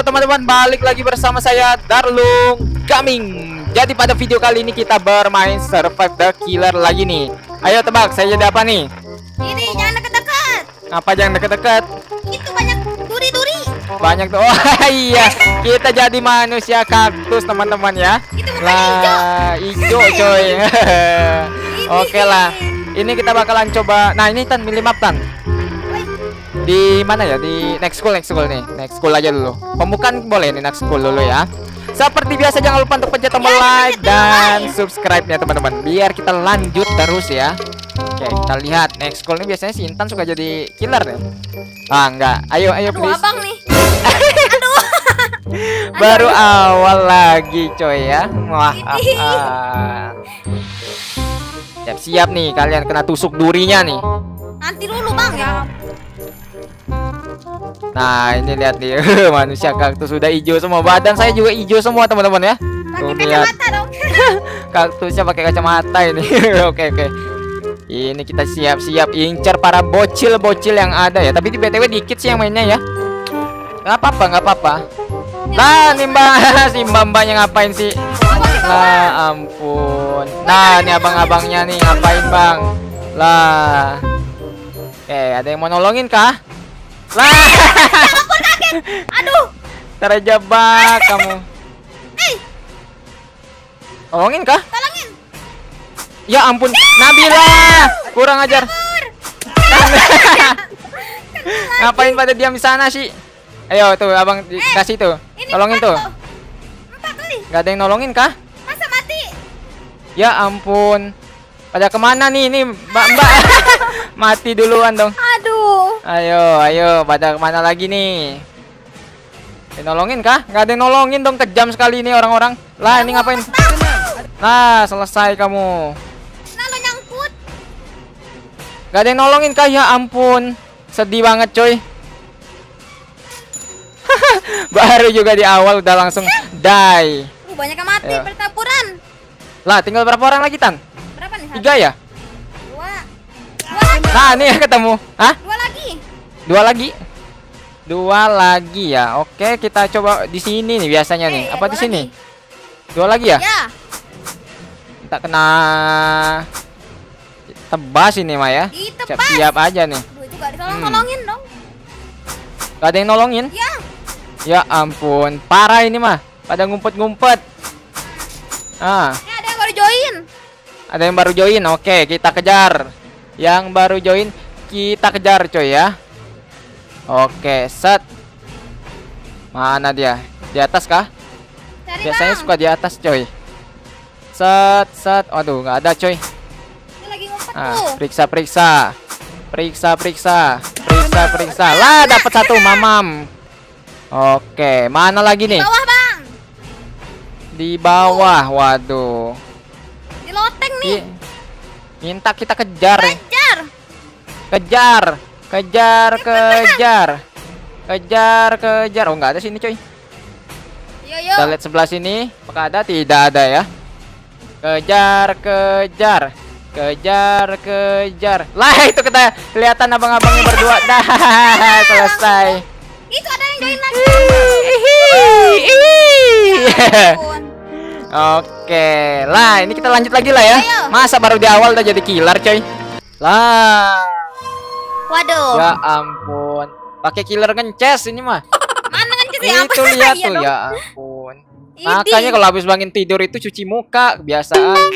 Halo teman-teman, balik lagi bersama saya Darlung Gaming. Jadi pada video kali ini kita bermain Survive the Killer lagi nih. Ayo tebak, saya jadi apa nih? Ini jangan deket-deket. Apa jangan deket-deket? Itu banyak duri-duri. Banyak tuh. Oh iya, kita jadi manusia kaktus teman-teman ya. Itu Lah, hijau coy. Oke lah. Ini kita bakalan coba. Nah, ini Tan milih map Tan. Di mana ya? Di next school, next school nih. Next school aja dulu. Pembukaan boleh nih next school dulu ya. Seperti biasa jangan lupa untuk pencet tombol Ya, like dan like. subscribe-nya teman-teman. Biar kita lanjut terus ya. Oke, kita lihat next school ini biasanya si Intan suka jadi killer nih. Ah, enggak. Ayo, ayo Aduh, please. abang nih. Baru awal lagi coy ya. Wah. Idih. Siap-siap nih kalian kena tusuk durinya nih. Nanti dulu, Bang ya. Nah, ini lihat nih manusia kaktus sudah hijau semua. Badan saya juga hijau semua teman-teman ya. Pakai kacamata dong. kaktusnya pakai kacamata ini. Oke, oke. Ini kita siap-siap incer para bocil-bocil yang ada ya. Tapi di BTW dikit sih yang mainnya ya. Gak apa-apa, nggak apa-apa. Nah, si mbak mbaknya ngapain sih? Lah ampun. Nah, ini abang-abangnya nih ngapain bang? Lah. Eh, ada yang mau nolongin kah? Lah, Aduh. terjebak kamu. Nolongin kah? Tolongin. Ya ampun, Nabila, kurang ajar. Ngapain pada diam di sana sih? Ayo tuh, abang di- kasih tuh, tolongin tuh. Gak ada yang nolongin kah? Masa mati? Ya ampun. Pada ke mana nih? Ini mbak mbak mati duluan dong. Aduh. Ayo, ayo, pada ke mana lagi nih? Eh, nolongin kah? Gak ada yang nolongin dong, kejam sekali ini orang-orang. Lah, ini ngapain? Nah, selesai kamu. Nah, lo nyangkut. Gak ada yang nolongin kah? Ya ampun. Sedih banget, coy. Baru juga di awal udah langsung die. Uh, banyak yang mati Ayo. bertaburan. Lah, tinggal berapa orang lagi, Tan? Berapa nih? Tiga ya? Dua lagi. Nah, nih ketemu. Hah? Dua lagi. Dua lagi. Dua lagi ya. Oke, kita coba di sini nih biasanya nih. Eh, Apa di sini? Dua lagi ya? Ya. Kita kena tebas ini mah ya. Siap-siap aja nih. Gak ditolong-tolongin dong. Gak ada yang nolongin? Ya. Ya ampun, parah ini mah. Pada ngumpet-ngumpet. Ah, Ini ada yang baru join. ada yang baru join. Oke, kita kejar. Yang baru join kita kejar, coy ya. Oke, set. Mana dia? Di atas kah? Cari Biasanya bang. suka di atas, coy. Set, set. Waduh, nggak ada, coy. Ah, tuh. periksa, periksa. Periksa, periksa. Periksa, periksa. Lah, dapat satu, mamam. Oke, mana lagi nih? Bawah bang. Di bawah. Waduh. Di loteng nih. Ki- Minta kita kejar. Kejar. Kejar. Kejar, kejar. Kejar, kejar. Oh, nggak ada sini, coy. Yo yo. Kita lihat sebelah sini. Apakah ada? Tidak ada ya. Kejar, kejar. Kejar, kejar. Lah, itu kita kelihatan abang-abangnya berdua. Dah, selesai. Itu ada yang join lagi. Ya. Oke, lah ini kita lanjut lagi lah ya. Ayo. Masa baru di awal udah jadi killer, coy. Lah, Waduh. ya ampun. Pakai killer ngeces ini mah. Mana kan sih apa? Itu lihat Iya tuh ya ampun. Makanya kalau habis bangun tidur itu cuci muka kebiasaan.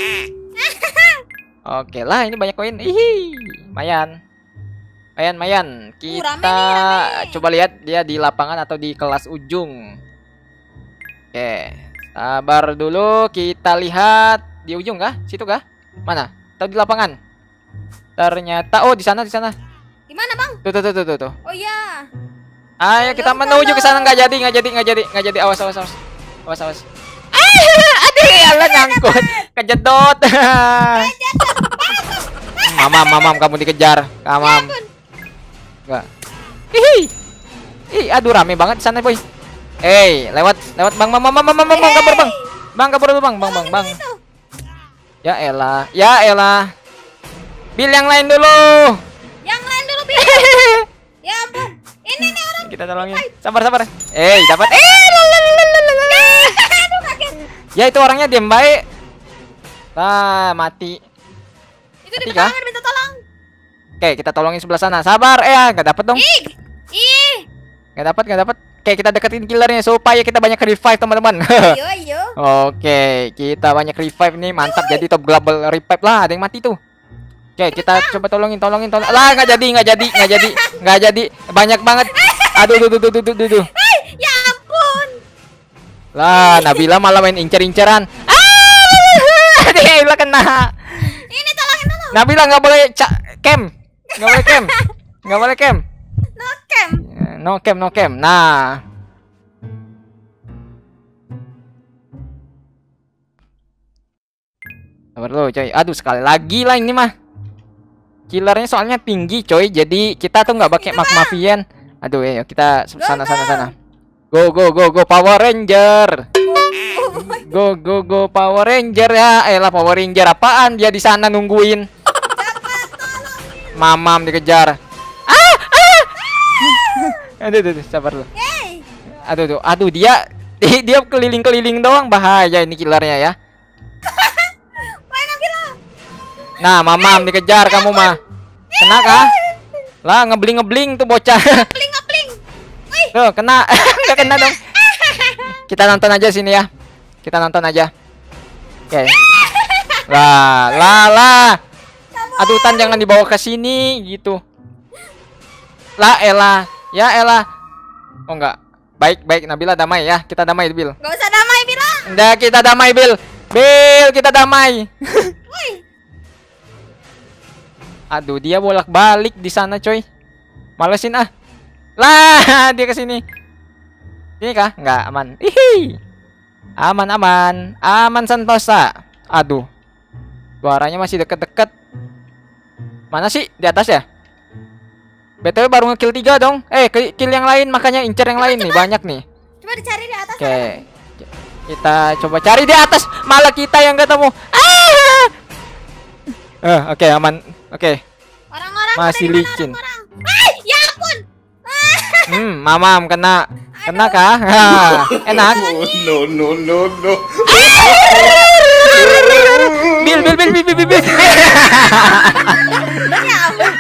Oke lah, ini banyak koin. Hihi, mayan. Mayan, mayan. Uh, Kita rame nih, rame. coba lihat dia di lapangan atau di kelas ujung. Oke, sabar dulu. Kita lihat di ujung kah? Situ kah? Mana? Atau di lapangan? Ternyata, oh di sana, di sana. Di mana bang? Tuh, tuh, tuh, tuh, tuh. Oh iya. Ayo kita Halo, menuju ke sana nggak jadi nggak jadi nggak jadi nggak jadi awas awas awas awas awas. Aduh ya Allah nyangkut kejedot. mamam mamam kamu dikejar mamam. Enggak. Hihi. Ih aduh rame banget di sana boy. Eh lewat lewat bang bang bang bang bang bang bang kabur bang bang kabur dulu bang bang bang bang. Itu. Ya elah ya elah. Bil yang lain dulu. Yang lain dulu Bil. ya ampun. Ini nih orang kita tolongin. Sabar, sabar. Eh, dapat. Eh, lalalala. Aduh kaget. Ya itu orangnya diam baik. Ah, mati. Itu di minta tolong. Oke, kita tolongin sebelah sana. Sabar. Eh, nggak dapat dong. Ih. Nggak dapat, nggak dapat. Oke, kita deketin killernya supaya kita banyak revive, teman-teman. Oke, kita banyak revive nih, mantap. Jadi top global revive lah, ada yang mati tuh. Oke, kita coba tolongin, tolongin, tolong. Lah, nggak jadi, nggak jadi, nggak jadi, nggak jadi. Banyak banget. Aduh, duh, duh, duh, duh, duh, duh, ya ampun. Lah, Nabila malah main incer-inceran. Ah, dia kena. Ini tolongin dulu. Nabila nggak boleh ca cam, nggak boleh cam, nggak boleh cam. No cam. No cam, no cam. Nah, sabar dulu coy. Aduh sekali lagi lah ini mah. Killernya soalnya tinggi coy. Jadi kita tuh nggak pakai mak mafian. Aduh ya kita sana sana sana. Go go go go Power Ranger. Go go go Power Ranger ya. Eh lah Power Ranger apaan dia di sana nungguin. Mamam dikejar. Ah. Aduh, aduh, aduh, sabar lu. Hey. Aduh, aduh, aduh dia dia keliling-keliling doang bahaya ini killernya ya. Nah, mamam dikejar kamu mah. Kena kah? Lah ngebling-ngebling tuh bocah. Wih. Tuh, kena. Enggak kena dong. Kita nonton aja sini ya. Kita nonton aja. Oke. Lah, lah, lah. Aduh, Tan jangan dibawa ke sini gitu. Lah, Ella. Ya, Ella. Oh enggak. Baik, baik Nabila damai ya. Kita damai, Bil. Gak usah damai bilang. Nggak, kita damai, Bil. Bil, kita damai. Aduh, dia bolak-balik di sana, coy. Malesin ah. Lah, dia ke sini. Sini kah? Enggak, aman. Hihi. Aman, aman. Aman Santosa. Aduh. Suaranya masih deket-deket. Mana sih? Di atas ya? BTW baru ngekill tiga dong. Eh, kill yang lain makanya incer yang lain nih, banyak nih. Coba dicari di atas. Oke. Kita coba cari di atas. Malah kita yang ketemu. Ah! Eh, oke, aman. Oke. Orang-orang Masih licin. Ay, ya ampun. Hmm, mamam kena. Kena kah? Ha, enak. no, no, no, no. Bil, bil, bil, bil, bil, bil.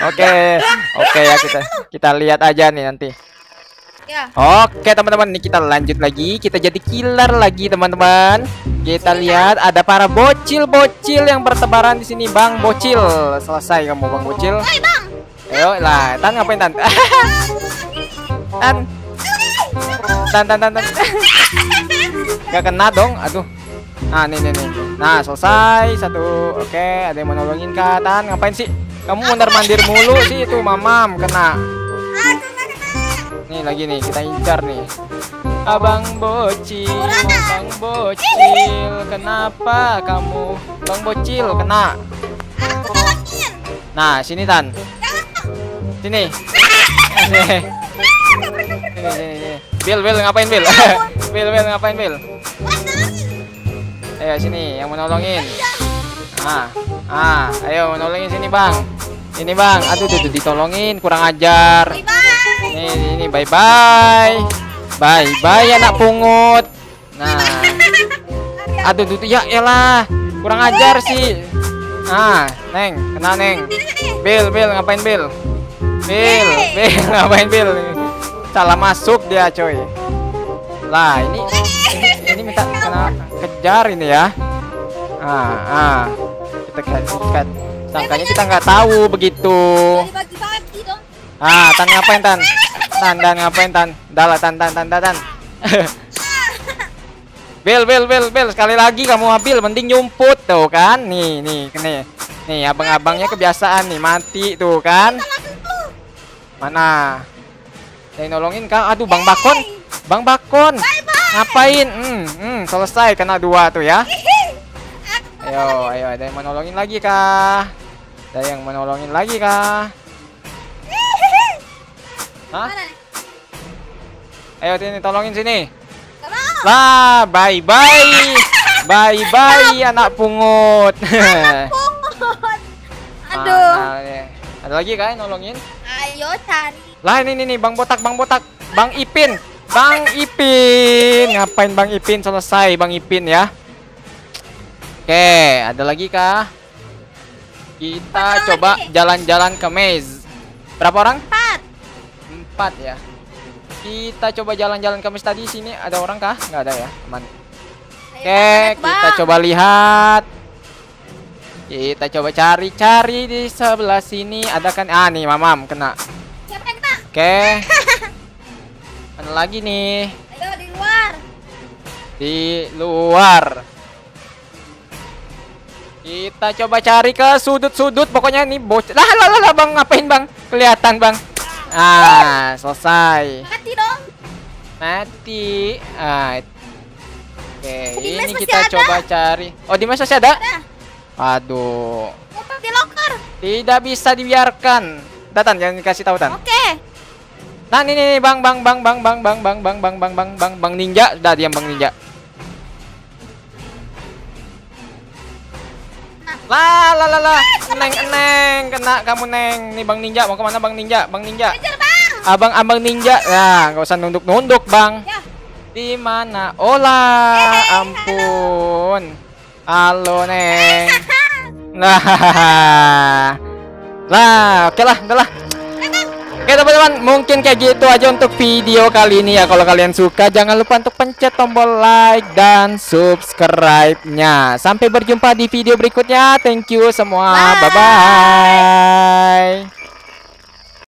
Oke, oke ya kita kita lihat aja nih nanti. Ya. Oke teman-teman, ini kita lanjut lagi. Kita jadi killer lagi teman-teman. Kita lihat ada para bocil-bocil yang bertebaran di sini, Bang Bocil. Selesai kamu, Bang Bocil. Woi, Bang. Ayo lah, Tan ngapain Tan? Tan. Tan, tan, tan, tan. Gak kena dong, aduh. Nah, nih, nih, nih. Nah, selesai satu. Oke, ada yang menolongin kak Tan. Ngapain sih? Kamu mondar mandir mulu sih itu, mamam kena. Nih lagi nih, kita incar nih. Abang bocil, Kurana. bang bocil, kenapa kamu? Bang bocil kena. Nah, sini Tan. Sini. Sini. Sini, sini, sini. Bil, Bil, ngapain Bil? Bil, Bil, ngapain Bil? Ayo sini, yang menolongin. Ah, ah, ayo menolongin sini bang. Ini bang, aduh, tuh, ditolongin, kurang ajar. Nih, ini bye bye, bye bye anak pungut. Nah, aduh, tuh, ya elah, kurang ajar sih. Ah, neng, kena neng. Bil, Bil, ngapain Bil? Bil, Bil, ngapain Bil? Salah masuk dia, coy. Lah, ini ini, ini minta kena kejar ini ya. Ah, ah. Kita kita sangkanya kita nggak tahu begitu. Ah, tan ngapain tan? Tan, tan ngapain tan? Dala tan tan tan tan. Bel, bel, bel, bel. Sekali lagi kamu ambil, mending nyumput tuh kan? Nih, nih, nih. Nih, abang-abangnya kebiasaan nih, mati tuh kan? Mana? Yang nolongin kak? Aduh, Bang Bakon. Bang Bakon. Ngapain? Hmm, hmm, selesai kena dua tuh ya. Ayo, ayo, ada yang menolongin lagi kah? Ada yang menolongin lagi kah? Hah? Ayo sini tolongin sini. Lah, bye bye. Bye bye anak pungut. Pungut. Aduh. Mana? Ada lagi yang nolongin? Ayo cari. Lah ini nih, nih Bang Botak, Bang Botak. Bang Ipin. Bang Ipin. Ngapain Bang Ipin? Selesai Bang Ipin ya. Oke, ada lagi kah? Kita coba jalan-jalan ke maze. Berapa orang? Empat. Empat ya. Kita coba jalan-jalan ke maze tadi sini ada orang kah? Nggak ada ya, aman. Oke, Ayo, kita Bang. coba lihat. Kita coba cari-cari di sebelah sini ada kan? Ah nih, mamam kena. Siapa yang kena? Oke. Mana lagi nih? Ayo di luar. Di luar. Kita coba cari ke sudut-sudut pokoknya nih bocah. Lah lah lah, lah, Bang, ngapain Bang? Kelihatan Bang. Ah, selesai. Mati dong. Mati. Ah. Oke, Di ini kita ada. coba cari. Oh, di mes masih ada? Aduh. Ngumpet di locker. Tidak bisa dibiarkan. Datan, jangan dikasih tahu Tan. Oke. Nah, ini nih, Bang, Bang, Bang, Bang, Bang, Bang, Bang, Bang, Bang, Bang, Bang, Bang, Bang Ninja. Udah diam Bang Ninja. Lah, lah, lah, lah. Neng, neng, kena kamu neng. Nih Bang Ninja, mau ke mana Bang Ninja? Bang Ninja. Kejar bang. Abang, abang Ninja. Nah, nggak usah nunduk-nunduk, Bang. Ya. Di mana? Lah, ampun. Halo, Neng. Nah. Lah, oke lah, udah lah. Oke teman-teman, mungkin kayak gitu aja untuk video kali ini ya. Kalau kalian suka, jangan lupa untuk pencet tombol like dan subscribe-nya. Sampai berjumpa di video berikutnya. Thank you semua. Bye. Bye-bye.